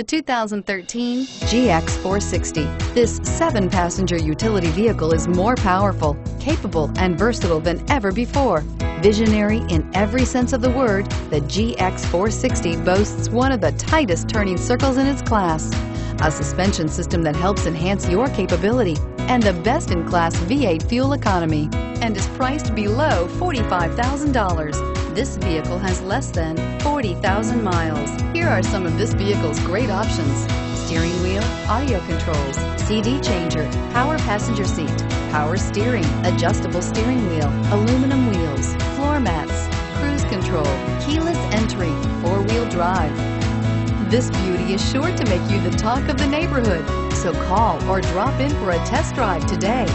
The 2013 GX460. This seven-passenger utility vehicle is more powerful, capable, and versatile than ever before. Visionary in every sense of the word, the GX460 boasts one of the tightest turning circles in its class, a suspension system that helps enhance your capability, and the best-in-class V8 fuel economy, and is priced below $45,000. This vehicle has less than 40,000 miles. Here are some of this vehicle's great options. Steering wheel, audio controls, CD changer, power passenger seat, power steering, adjustable steering wheel, aluminum wheels, floor mats, cruise control, keyless entry, four-wheel drive. This beauty is sure to make you the talk of the neighborhood. So call or drop in for a test drive today.